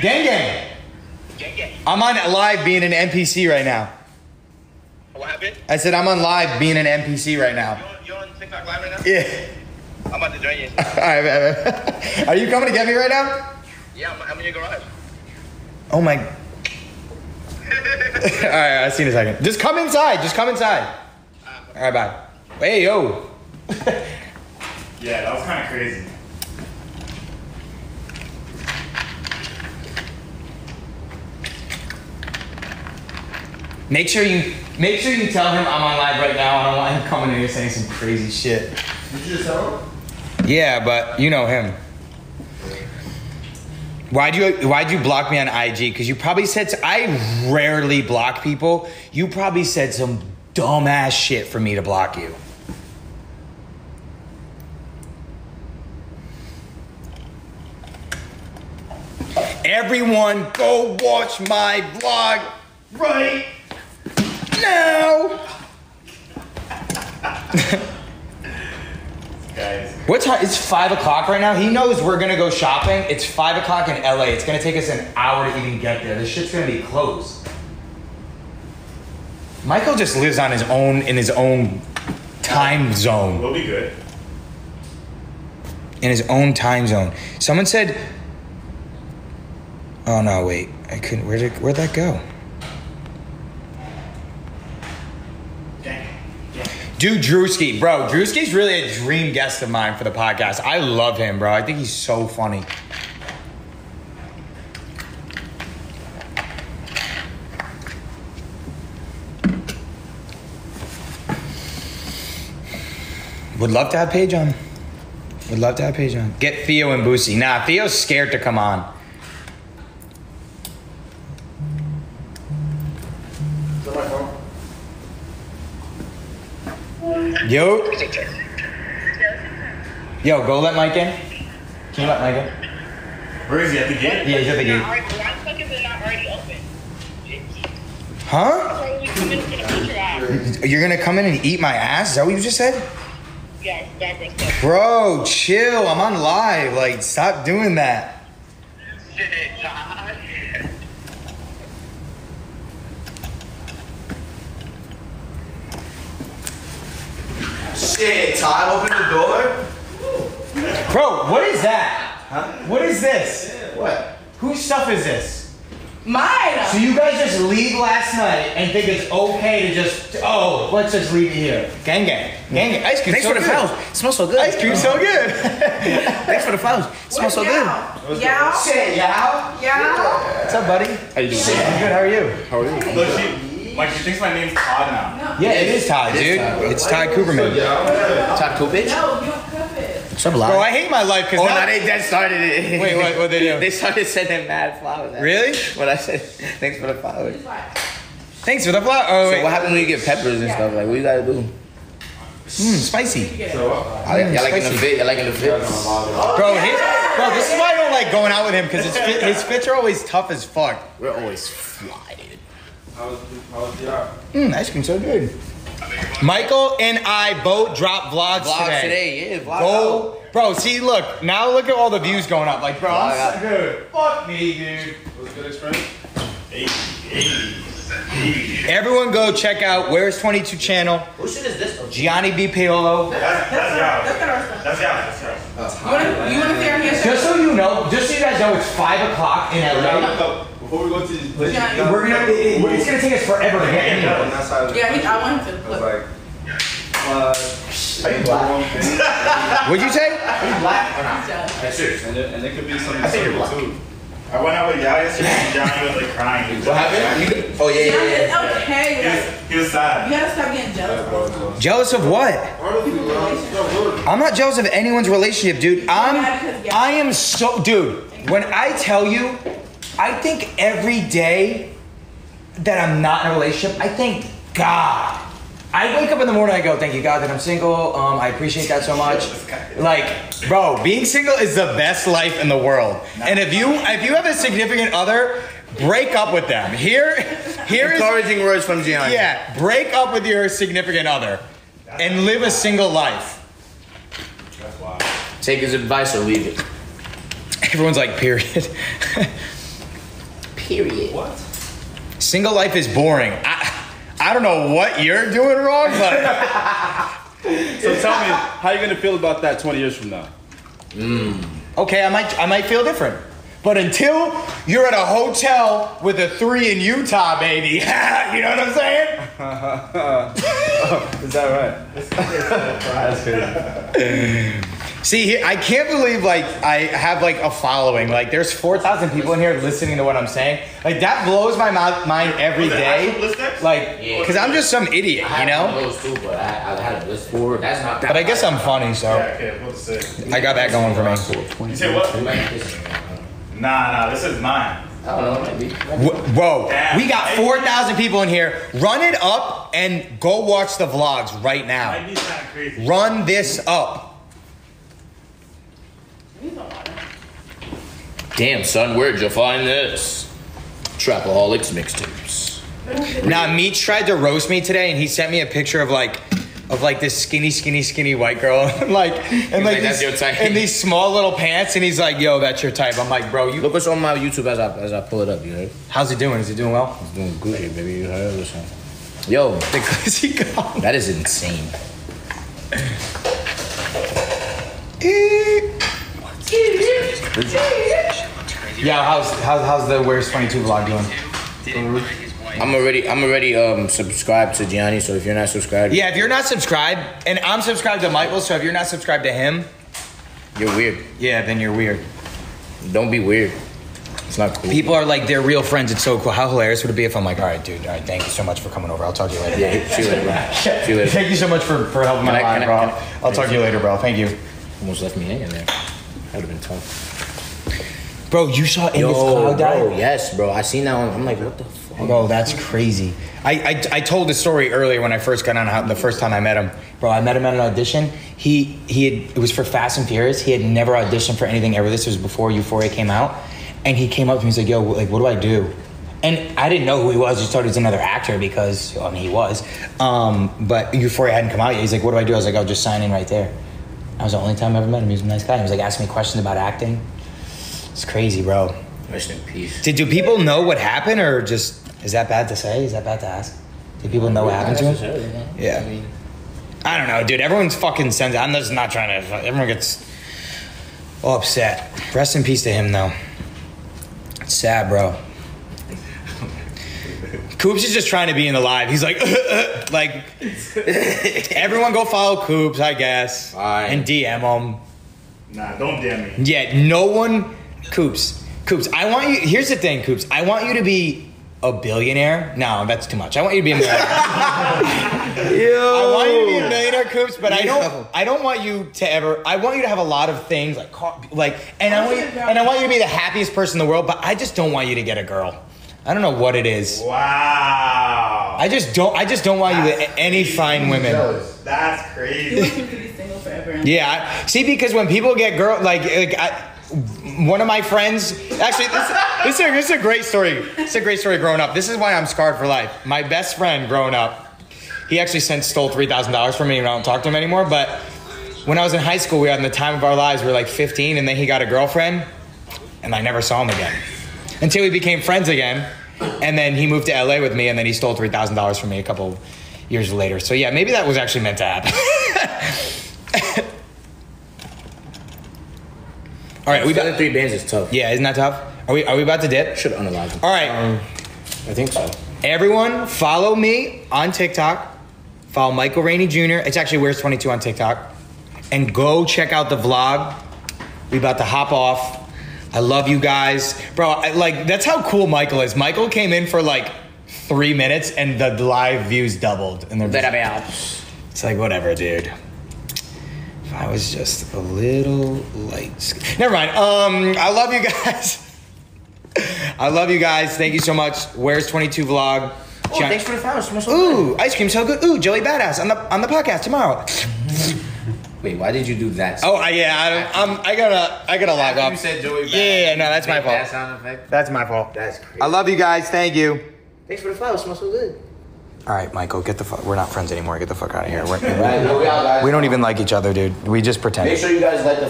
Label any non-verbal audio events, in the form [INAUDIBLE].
Gang gang. Gang gang. I'm on live being an NPC right now. What happened? I said I'm on live being an NPC right You now. on, you on TikTok live right now? Yeah. I'm about to join you. [LAUGHS] All right, man, man. Are you coming to get me right now? Yeah, I'm, I'm in your garage. Oh my. [LAUGHS] All right, I'll see you in a second. Just come inside. Just come inside. Ah, all right, bye. Hey, yo. [LAUGHS] Yeah, that was kind of crazy. Make sure you make sure you tell him I'm on live right now. I don't want him coming in here saying some crazy shit. Did you just tell him? Yeah, but you know him. Why'd you Why'd you block me on IG? Because you probably said I rarely block people. You probably said some dumbass shit for me to block you. Everyone, go watch my vlog right now. Guys, What time? It's five o'clock right now. He knows we're gonna go shopping. It's five o'clock in LA. It's gonna take us an hour to even get there. This shit's gonna be closed. Michael just lives on his own in his own time zone. we'll be good. In his own time zone. Someone said, "Oh no, wait, I couldn't. Where did where'd that go?" Dude, Drewski, bro, Drewski's really a dream guest of mine for the podcast. I love him, bro. I think he's so funny. Would love to have Paige on. Would love to have Paige on. Get Theo and Boosie. Nah, Theo's scared to come on. Yo, yo, go let Mike in. Can you let Mike in? Where is he? At the gate? Yeah, he's at the gate. Why the fuck is it not already open? Huh? You come in and beat your ass? You're gonna come in and eat my ass? Is that what you just said? Yeah, backwards stuff. Bro, chill. I'm on live. Like, stop doing that. Shit, Todd. Open the door. Bro, what is that? Huh? What is this? What? Whose stuff is this? Mine. So you guys just leave last night and think it's okay to just, oh, let's just leave it here. Gang gang. Gang gang. Ice cream Thanks so for the good. flowers. It smells so good. Ice cream so good. [LAUGHS] Thanks for the flowers. It smells so good. Yeah. Shit, yeah. Yeah. What's up, buddy? How you doing? I'm good. How are you? How are you? Look, she, like, she thinks my name's Todd now. Yeah, it is Todd, It is dude. Todd. It's Todd Cooperman. Todd Coopage? No, you don't cup it. What's up, Bro, I hate my life because Oh, no, they that started it. Wait, what- what they do? They started sending mad flowers. at me. Really? What I said thanks for the flowers. Thanks for the flower. Oh, So wait. what happens when you get peppers and stuff? Like, what you gotta do? Mm, spicy. you get it. Y'all y'all liking the fit? Y'all liking the fit? Bro, his, bro, this is why I don't like going out with him because his, fit, his fits are always tough as fuck. We're always fly, dude. Mm, ice cream so good. Michael and I both dropped vlogs, Vlog today. today, yeah. Vlog out. Go, bro. See, look now. Look at all the views going up. Like, bro, Vlog I'm so good. Fuck me, dude. Hey, hey. Everyone, go check out Where's 22 channel. What shit is this? Gianni B Paolo. That's, that's y'all. Look at our stuff. That's y'all. That's y'all. You wanna, you wanna see our handshake? Just so you know, just so you guys know, it's five o'clock in LA. Before we go to these places, Yeah. We're gonna. It, it's gonna take us forever to get in on here. that side of the Yeah, he, I want to I was flip. like, uh, Are you black? What'd you say? Are you black or not? Yeah. And there, and there could be some I think you're circle black. too. I went out with y'all yesterday and Johnny was like crying. What happened? You- Oh, yeah, Yeah, yeah, yeah. it's okay. He Like, was, he was sad. you gotta stop getting jealous. bro. Jealous of what? I'm not jealous of anyone's relationship, dude. I'm. I am so, dude. When I tell you, I think every day that I'm not in a relationship, I thank God. I wake up in the morning, I go, thank you God that I'm single. Um, I appreciate that so much. Like, bro, being single is the best life in the world. And if you if you have a significant other, break up with them. Here, here is Encouraging words from Gianni. yeah, break up with your significant other and live a single life. Take his advice or leave it. Everyone's like, period. [LAUGHS] Period. What? Single life is boring. I, I don't know what you're doing wrong, but So tell me, how you gonna feel about that 20 years from now? okay, I might I might feel different. But until you're at a hotel with a three in Utah, baby, you know what I'm saying? Is that right? That's crazy. See, here- I can't believe like I have like a following. Like, there's four thousand people in here listening to what I'm saying. Like that blows my mouth, mind every Was day. actual listeners? Like, Yeah. because I'm just some idiot, I you had know. those too, but I, I had a list for it. That's not. But I guess I'm funny, so Yeah, okay, what to say? I got that going for me. You say what? We might this is- Nah, nah, this is mine. I don't know, maybe. Wh- Whoa, Damn. we got four thousand people in here. Run it up and go watch the vlogs right Might now. be kind of crazy. Run this up. Damn, son, where'd you find this? Trapaholics mixtapes. Now, Meech tried to roast me today, and he sent me a picture of like, of like this skinny, skinny, skinny white girl, and [LAUGHS] like, and like, like, "That's these, your type." and these small little pants, and he's like, "Yo, that's your type." I'm like, "Bro, you, Look what's on my YouTube as I as I pull it up. You heard? how's he doing? Is he doing well?" He's doing good, baby. You heard? Listen. Yo, Is he gone? that is insane. Yeah, how's how's, how's the Where's 22 vlog doing? I'm already I'm already um subscribed to Gianni. So if you're not subscribed, Yeah, if you're not subscribed, and I'm subscribed to Michael, so if you're not subscribed to him, you're weird. yeah, then you're weird. Don't be weird. It's not cool. People are like, they're real friends. It's so cool. How hilarious would it be if I'm like, all right, dude, all right, thank you so much for coming over. I'll talk to you later. Yeah, see you later, bro. [LAUGHS] See you later. Thank you so much for, for helping Can my I- life, I- bro. I- I'll talk to you later, bro. Thank you. Almost left me hanging there. That would have been tough. Bro, you saw Angus Yo, Cloud bro, yes, bro. I seen that one. I'm like, what the fuck? Bro, that's crazy. I, I, I told the story earlier when I first got on how- the first time I met him. Bro, I met him at an audition. He he had it was for Fast and Furious. He had never auditioned for anything ever. This was before Euphoria came out. And he came up to me, he's like, yo, like what do I do? And I didn't know who he was. Just thought he was another actor because I mean he was. Um, but Euphoria hadn't come out yet. He's like, what do I do? I was like, I'll just sign in right there. That was the only time I ever met him. He was a nice guy. He was like asking me questions about acting. It's crazy, bro. Rest in peace. Did do people know what happened, or just is that bad to say? Is that bad to ask? Did people know what happened to him? Yeah. I mean, I don't know, dude. Everyone's fucking sensitive. I'm just not trying to. Everyone gets all upset. Rest in peace to him, though. It's sad, bro. Coops is just trying to be in the live. He's like, [LAUGHS] like, [LAUGHS] everyone go follow Coops, I guess, Fine. and DM him. Nah, don't DM me. Yeah, no one. Coops. Coops, I want you. Here's the thing, Coops. I want you to be a billionaire. No, that's too much. I want you to be a millionaire. [LAUGHS] I want you to be a millionaire, Coops, but I don't. I don't want you to ever. I want you to have a lot of things like, car, like, and I want you, and I want you to be the happiest person in the world. But I just don't want you to get a girl. I don't know what it is. Wow. I just don't. I just don't want you with any fine women. That's crazy. wants him to be single forever. Yeah, I- see, because when people get girl like like I, one of my friends actually this, this, is a, this is a great story. It's a great story growing up. This is why I'm scarred for life. My best friend growing up, he actually since stole three thousand dollars from me, and I don't talk to him anymore. But when I was in high school, we had in the time of our lives. We were like 15, and then he got a girlfriend, and I never saw him again until we became friends again. And then he moved to LA with me, and then he stole three thousand dollars from me a couple years later. So yeah, maybe that was actually meant to happen. [LAUGHS] All right, we got three bands is tough. Yeah, isn't that tough? Are we are we about to dip? Should unalive them. All right, um, I think so. everyone, follow me on TikTok. Follow Michael Rainey Jr. It's actually Where's 22 on TikTok, and go check out the vlog. We about to hop off. I love you guys, bro. I, like that's how cool Michael is. Michael came in for like three minutes, and the live views doubled. And they're It's like whatever, dude. If I was just a little light. sk- Never mind. Um, I love you guys. [LAUGHS] I love you guys. Thank you so much. Where's 22 vlog? Oh, thanks for the flowers. So Ooh, ice cream so good. Ooh, Joey Badass on the on the podcast tomorrow. [LAUGHS] Wait, why did you do that? Oh, I, yeah, I, I'm, I gotta I gotta log off. You said Joey. Yeah, yeah, yeah, no, that's my Make That fault. sound effect. That's my fault. That's crazy. I love you guys. Thank you. Thanks for the flowers. Smells so good. All right, Michael, get the fuck. We're not friends anymore. Get the fuck out of here. We're, we we don't even like each other, dude. We just pretend. Make sure you guys like the.